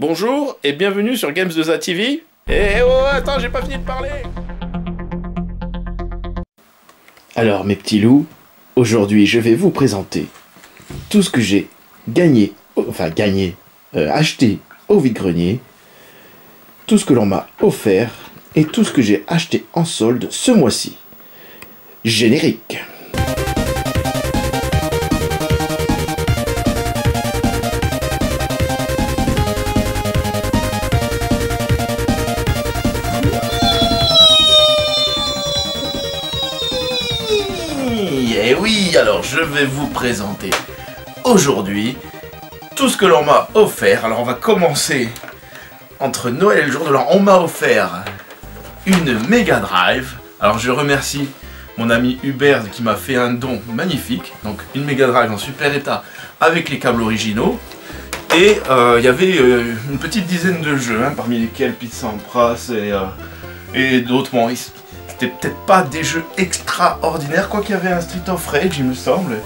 Bonjour et bienvenue sur Games de Za TV. Eh oh, attends, j'ai pas fini de parler. Alors mes petits loups, aujourd'hui je vais vous présenter tout ce que j'ai gagné, enfin gagné, euh, acheté au vide-grenier, tout ce que l'on m'a offert et tout ce que j'ai acheté en solde ce mois-ci. Générique. Alors je vais vous présenter aujourd'hui tout ce que l'on m'a offert. Alors on va commencer entre Noël et le jour de l'an. On m'a offert une Mega Drive. Alors je remercie mon ami Hubert qui m'a fait un don magnifique. Donc une Mega Drive en super état avec les câbles originaux. Et euh, il y avait euh, une petite dizaine de jeux, hein, parmi lesquels Pizza en euh, et d'autres. Bon, c'était peut-être pas des jeux extraordinaires, quoi qu'il y avait un Street of Rage, il me semble.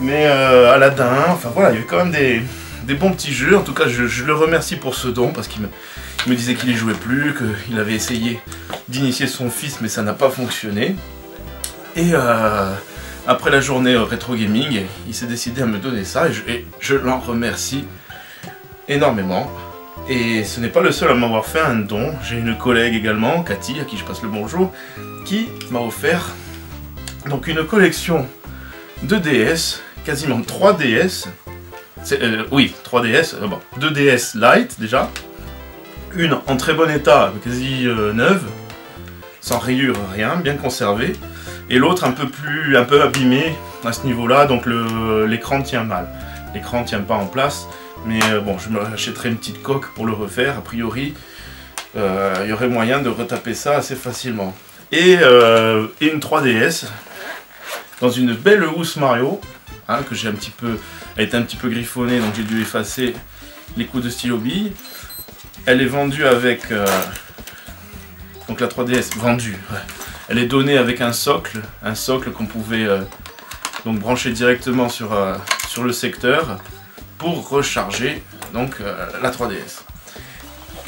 Mais euh, Aladdin, enfin voilà, il y avait quand même des, bons petits jeux. En tout cas, je, le remercie pour ce don parce qu'il me, disait qu'il y jouait plus, qu'il avait essayé d'initier son fils, mais ça n'a pas fonctionné. Et euh, après la journée euh, rétro gaming, il s'est décidé à me donner ça et je l'en remercie énormément. Et ce n'est pas le seul à m'avoir fait un don. J'ai une collègue également, Cathy, à qui je passe le bonjour, qui m'a offert donc une collection de DS, quasiment 3 DS. Euh, oui, 3 DS, euh, bon, 2 DS Lite déjà. Une en très bon état, quasi euh, neuve, sans rayures, rien, bien conservée. Et l'autre un peu plus, un peu abîmée à ce niveau-là, donc l'écran tient mal. L'écran tient pas en place. Mais euh, bon, je me rachèterai une petite coque pour le refaire. A priori, euh, il y aurait moyen de retaper ça assez facilement. Et, euh, une 3DS dans une belle housse Mario, hein, que j'ai un petit peu, elle un petit peu griffonnée, donc j'ai dû effacer les coups de stylo bille. Elle est vendue avec, donc la 3DS vendue. Elle est donnée avec un socle, un socle qu'on pouvait donc brancher directement sur, sur le secteur pour recharger donc euh, la 3DS.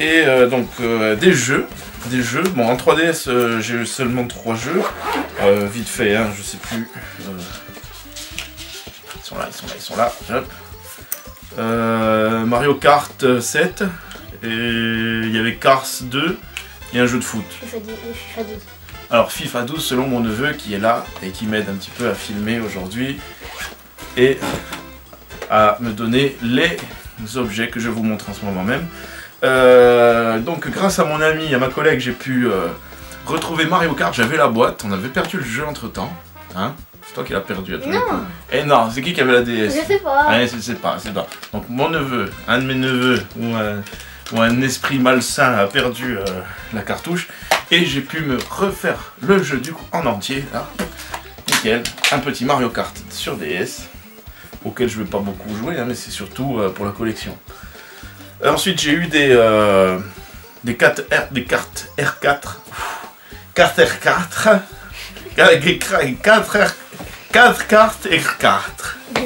Et euh, donc euh, des jeux, des jeux. Bon en 3DS euh, j'ai eu seulement trois jeux, vite fait, hein, je sais plus. Ils sont là, ils sont là, ils sont là. Hop. Euh, Mario Kart 7 et il y avait Cars 2 et un jeu de foot. FIFA 12, FIFA 12. Alors FIFA 12 selon mon neveu qui est là et qui m'aide un petit peu à filmer aujourd'hui et à me donner les objets que je vous montre en ce moment même. Euh, donc grâce à mon ami, à ma collègue, j'ai pu euh, retrouver Mario Kart, j'avais la boîte, on avait perdu le jeu entre temps. Hein c'est toi qui l'as perdu à tous les Non. coups. Eh non, c'est qui qui avait la DS Je sais pas. Ouais, je sais pas, c'est pas. Donc mon neveu, un de mes neveux, ou un, ou un esprit malsain a perdu euh, la cartouche, et j'ai pu me refaire le jeu du coup en entier, là. Nickel, un petit Mario Kart sur DS, auquel je vais pas beaucoup jouer, hein, mais c'est surtout euh, pour la collection. Euh, ensuite j'ai eu des, euh, des, 4 R, des cartes R4, cartes R4, 4 R, 4 cartes R4.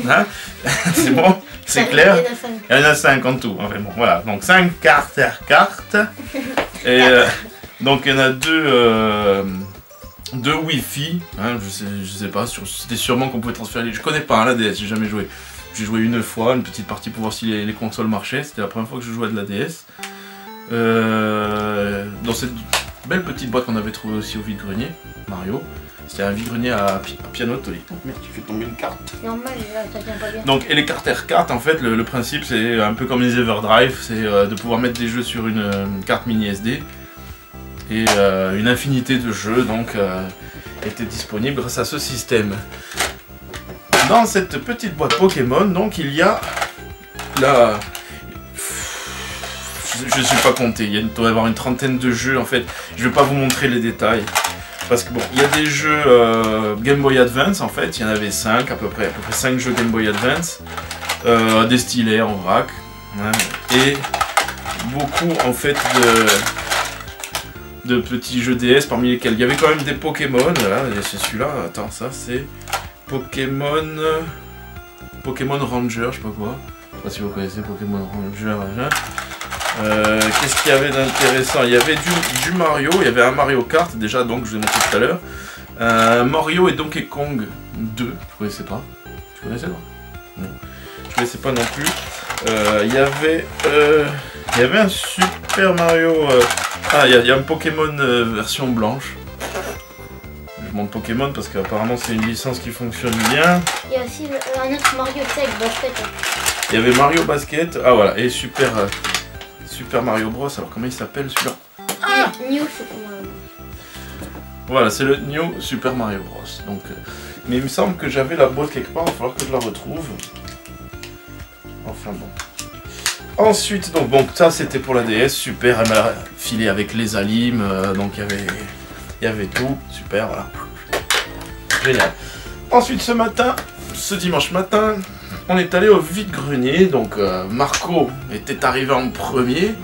Hein? C'est bon, c'est clair? il y en a cinq. Il y en a 5 en tout. Enfin, bon, voilà, donc 5 cartes R cartes. Et euh, donc il y en a deux, euh, deux Wi-Fi. hein, je, sais, je sais pas, sur- c'était sûrement qu'on pouvait transférer les. Je connais pas hein, la DS, j'ai jamais joué. J'ai joué une fois, une petite partie pour voir si les, les consoles marchaient. C'était la première fois que je jouais à de la DS. Euh, dans cette belle petite boîte qu'on avait trouvée aussi au vide-grenier, Mario. C'était un vide-grenier à, pi- à piano Tolly. Oh, merde, tu fais tomber une carte. Normal, là, ça tient pas bien. Donc, et les cartes R4, en fait, le, le principe c'est un peu comme les Everdrive, c'est euh, de pouvoir mettre des jeux sur une, euh, une carte mini SD. Et euh, une infinité de jeux donc euh, étaient disponibles grâce à ce système. Dans cette petite boîte Pokémon, donc il y a la. Je ne suis pas compté, il doit y avoir une trentaine de jeux en fait. Je vais pas vous montrer les détails. Parce que bon, il y a des jeux euh, Game Boy Advance en fait, il y en avait 5 à peu près, à peu près 5 jeux Game Boy Advance, des stylets en vrac, et beaucoup en fait de, de petits jeux DS parmi lesquels il y avait quand même des Pokémon, c'est celui-là, attends, ça c'est Pokémon. Pokémon Ranger, je sais pas quoi. Je sais pas si vous connaissez Pokémon Ranger. Euh, Qu'est-ce qu'il y avait d'intéressant? Il y avait du, du Mario, il y avait un Mario Kart déjà, donc je vous ai montré tout à l'heure. Euh, Mario et Donkey Kong 2, je connaissais pas? Tu connaissais pas Non. Je connaissais pas non plus. Euh, Il y avait il y avait un Super Mario. Ah, il y, a- il y a un Pokémon euh, version blanche. Je montre Pokémon parce qu'apparemment c'est une licence qui fonctionne bien. Il y a aussi le- un autre Mario, avec basket. hein. Il y avait Mario Basket. Ah voilà, et Super, euh, Super Mario Bros. Alors comment il s'appelle celui-là? New Super Mario. Voilà, c'est le New Super Mario Bros. Donc, euh, mais il me semble que j'avais la boîte quelque part, il va falloir que je la retrouve. Enfin bon. Ensuite, donc bon, ça c'était pour la DS, super, elle m'a filé avec les alimes, euh, donc il y avait, y avait tout, super, voilà. Génial. Ensuite, ce matin, ce dimanche matin, on est allé au vide-grenier, donc euh, Marco était arrivé en premier.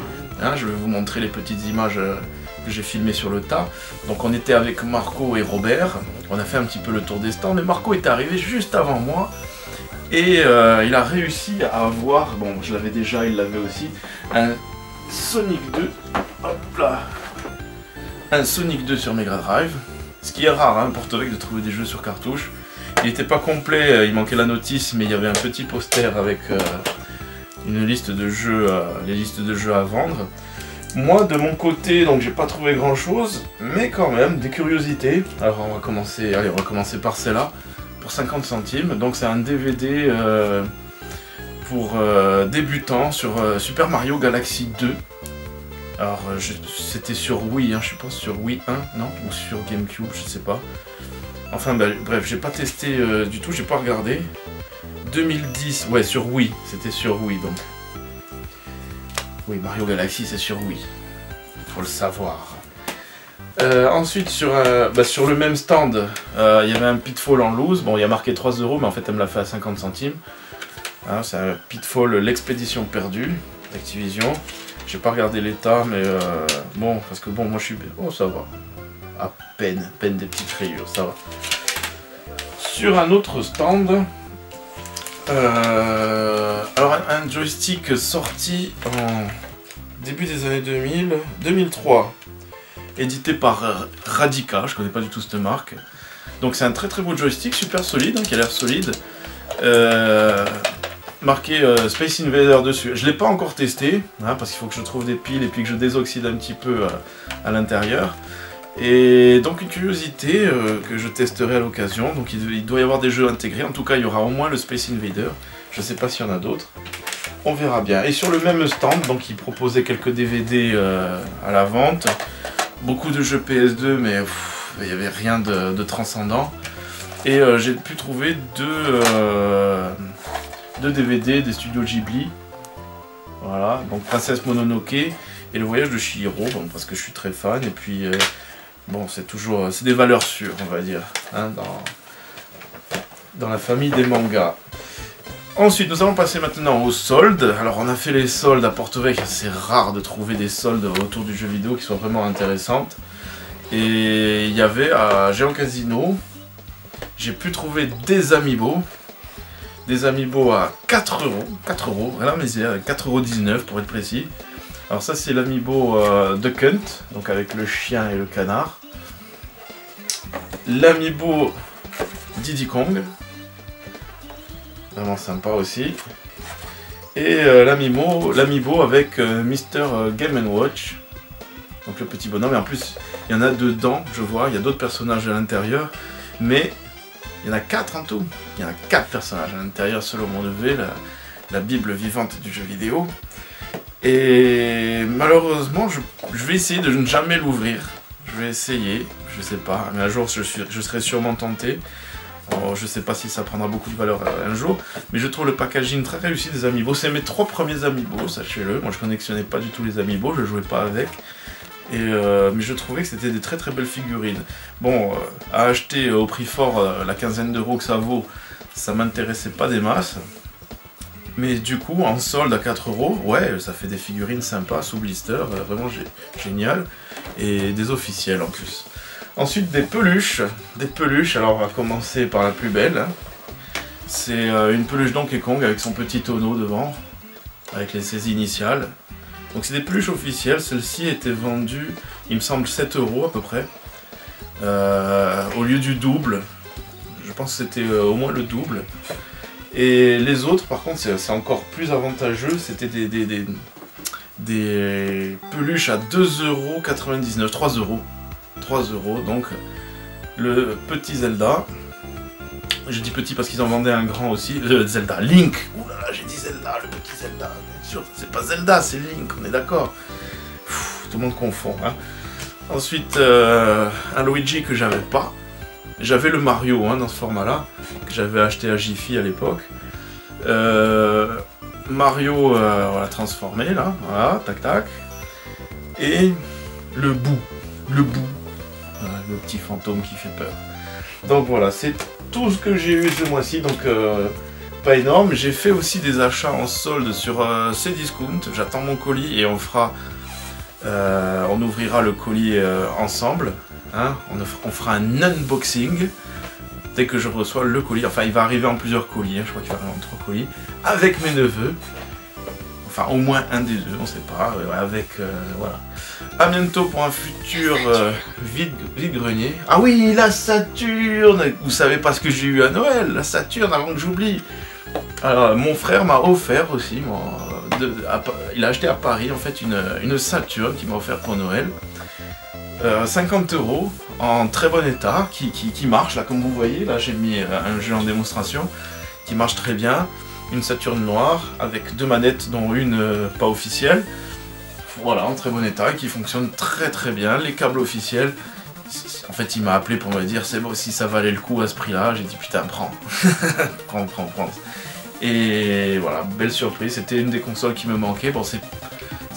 Hein, je vais vous montrer les petites images euh, que j'ai filmées sur le tas. Donc on était avec Marco et Robert, on a fait un petit peu le tour des stands, mais Marco est arrivé juste avant moi et euh, il a réussi à avoir, bon je l'avais déjà, il l'avait aussi, un Sonic 2, hop là, un Sonic 2 sur Mega Drive, ce qui est rare hein, pour Tovek de trouver des jeux sur cartouche. Il n'était pas complet, euh, il manquait la notice, mais il y avait un petit poster avec euh, une liste de jeux, les listes de jeux à vendre. Moi, de mon côté, donc j'ai pas trouvé grand chose, mais quand même des curiosités. Alors on va commencer, allez, on va commencer par celle-là pour 50 centimes. Donc c'est un DVD euh, pour euh, débutants sur euh, Super Mario Galaxy 2. Alors c'était sur Wii, hein, je pense sur Wii 1, non? Ou sur GameCube, je sais pas. Enfin bah, bref, j'ai pas testé du tout, j'ai pas regardé. 2010, ouais sur Wii, c'était sur Wii donc. Oui, Mario Galaxy, c'est sur Wii. Faut le savoir. Euh, ensuite, sur, un- bah, sur le même stand, euh, il y avait un Pitfall en loose. Bon, il y a marqué 3 euros, mais en fait, elle me l'a fait à 50 centimes. Hein, c'est un Pitfall, l'expédition perdue d'Activision. J'ai pas regardé l'état, mais euh, bon, parce que bon, moi je suis. Oh, ça va. À peine, à peine des petites rayures, ça va. Sur un autre stand, euh, alors un joystick sorti en début des années 2000, 2003, édité par euh, Radica, je connais pas du tout cette marque. Donc c'est un très très beau joystick, super solide, hein, qui a l'air solide. Euh, marqué euh, Space Invader dessus. Je l'ai pas encore testé, hein, parce qu'il faut que je trouve des piles et puis que je désoxyde un petit peu à l'intérieur. Et donc une curiosité que je testerai à l'occasion. Donc il, il doit y avoir des jeux intégrés. En tout cas, il y aura au moins le Space Invader. Je sais pas s'il y en a d'autres. On verra bien. Et sur le même stand, donc il proposait quelques DVD à la vente. Beaucoup de jeux PS2, mais il n'y avait rien de, transcendant. Et euh, j'ai pu trouver deux, euh, DVD des studios Ghibli. Voilà, donc Princesse Mononoke et le voyage de Chihiro, bon, parce que je suis très fan. Et puis, euh, bon, c'est toujours. C'est des valeurs sûres, on va dire, hein, dans la famille des mangas. Ensuite, nous allons passer maintenant aux soldes. Alors, on a fait les soldes à Porto-Vecchio. C'est rare de trouver des soldes autour du jeu vidéo qui soient vraiment intéressantes. Et il y avait à Géant Casino, j'ai pu trouver des amiibo. Des amiibo à 4 euros. 4 euros, voilà, mais c'est 4,19 euros pour être précis. Alors, ça, c'est l'amiibo euh, de Kunt, donc avec le chien et le canard. L'amiibo Diddy Kong, Vraiment sympa aussi. Et euh, avec euh, Mister euh, Game Watch. Donc le petit bonhomme. Et en plus, il y en a dedans, je vois. Il y a d'autres personnages à l'intérieur. Mais il y en a quatre en tout. Il y en a quatre personnages à l'intérieur selon mon neveu, la, la Bible vivante du jeu vidéo. Et malheureusement, je, vais essayer de ne jamais l'ouvrir. Je vais essayer, je sais pas. Mais un jour, je serai sûrement tenté. Oh, je sais pas si ça prendra beaucoup de valeur euh, un jour, mais je trouve le packaging très réussi des amiibo. C'est mes trois premiers amiibo, sachez-le. Moi, je collectionnais pas du tout les amiibo, je jouais pas avec. Euh, mais je trouvais que c'était des très très belles figurines. Bon, euh, à acheter au prix fort la quinzaine d'euros que ça vaut, ça m'intéressait pas des masses. Mais du coup, en solde à 4 euros, ouais, ça fait des figurines sympas sous blister, vraiment gé- génial. Et des officiels en plus. Ensuite, des peluches. Des peluches, alors on va commencer par la plus belle. C'est euh, une peluche Donkey Kong avec son petit tonneau devant, avec les saisies initiales. Donc c'est des peluches officielles. Celle-ci était vendue, il me semble, 7 euros à peu près. Euh, au lieu du double. Je pense que c'était euh, au moins le double. Et les autres, par contre, c'est encore plus avantageux. C'était des peluches à 2,99€, 3 euros. 3 euros, donc le petit Zelda. Je dis petit parce qu'ils en vendaient un grand aussi. Le Zelda, Link. Ouh là là, j'ai dit Zelda, le petit Zelda. C'est pas Zelda, c'est Link, on est d'accord. Tout le monde confond. Hein. Ensuite, euh, un Luigi que j'avais pas. J'avais le Mario hein, dans ce format-là, que j'avais acheté à Jiffy à l'époque. Euh, Mario, euh, voilà, transformé là, voilà, tac tac. Et le bout, le bout, le petit fantôme qui fait peur. Donc voilà, c'est tout ce que j'ai eu ce mois-ci, donc euh, pas énorme. J'ai fait aussi des achats en solde sur euh, Cdiscount. J'attends mon colis et on fera, euh, on ouvrira le colis euh, ensemble. hein. On, on fera un unboxing dès que je reçois le colis. Enfin, il va arriver en plusieurs colis. hein. Je crois qu'il va arriver en trois colis avec mes neveux. Enfin, au moins un des deux, on sait pas. euh, avec euh, voilà. À bientôt pour un futur euh, vide, vide-grenier. Ah oui, la Saturne Vous savez pas ce que j'ai eu à Noël La Saturne, avant que j'oublie. Alors, mon frère m'a offert aussi, il a acheté à Paris en fait une, Saturne qu'il m'a offert pour Noël. Euh, 50 euros en très bon état, qui, qui- qui marche là comme vous voyez, là j'ai mis un jeu en démonstration qui marche très bien, une Saturne noire avec deux manettes dont une euh, pas officielle, voilà en très bon état qui fonctionne très très bien, les câbles officiels, en fait il m'a appelé pour me dire c'est bon si ça valait le coup à ce prix là, j'ai dit putain prends, prends, prends, prends. Et voilà, belle surprise, c'était une des consoles qui me manquait, bon c'est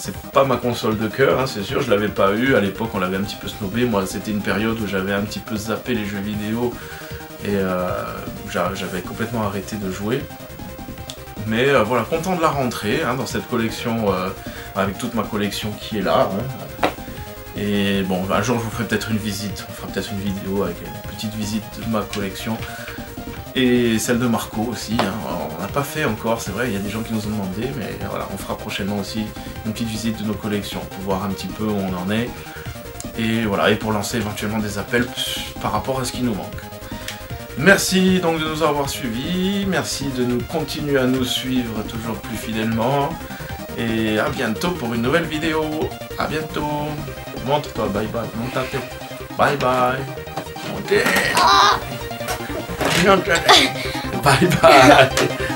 c'est pas ma console de cœur, hein, c'est sûr, je l'avais pas eu. À l'époque, on l'avait un petit peu snobé. Moi, c'était une période où j'avais un petit peu zappé les jeux vidéo et euh, j'a- j'avais complètement arrêté de jouer. Mais euh, voilà, content de la rentrée hein, dans cette collection, euh, avec toute ma collection qui est là. hein. Et bon, un jour, je vous ferai peut-être une visite. On fera peut-être une vidéo avec une petite visite de ma collection. Et celle de Marco aussi. hein. On n'a pas fait encore, c'est vrai, il y a des gens qui nous ont demandé, mais voilà, on fera prochainement aussi une petite visite de nos collections pour voir un petit peu où on en est. Et voilà, et pour lancer éventuellement des appels par rapport à ce qui nous manque. Merci donc de nous avoir suivis, merci de nous continuer à nous suivre toujours plus fidèlement. Et à bientôt pour une nouvelle vidéo. À bientôt. Montre-toi, bye bye. Monte ta tête. Bye bye. Montez. Non, Bye bye.